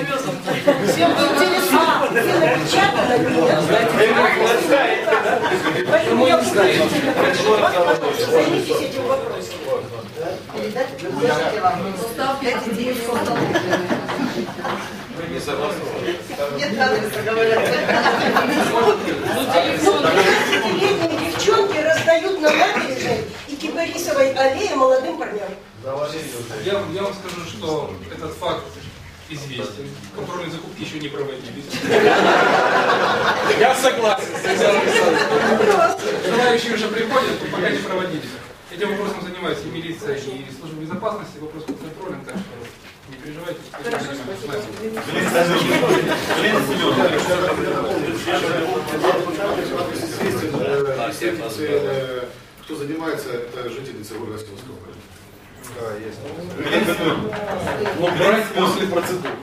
Всем интересно, где напечатано. Поэтому я буду Займитесь этим вопросом. Передать вам. Ставьте телефон. Вы не согласны? Нет, адрес говорят. Десятилетние девчонки раздают на набережной и Кипарисовой аллее молодым парням. Я, я вам скажу, что этот факт известен. Контрольные закупки еще не проводились. Я согласен. Желающие уже приходят, но пока не проводились. Этим вопросом занимается и милиция, и служба безопасности, вопрос под контролем, так что не переживайте. Хорошо, спасибо. Кто занимается, это жительница Волгоградского района. Но брать после процедуры.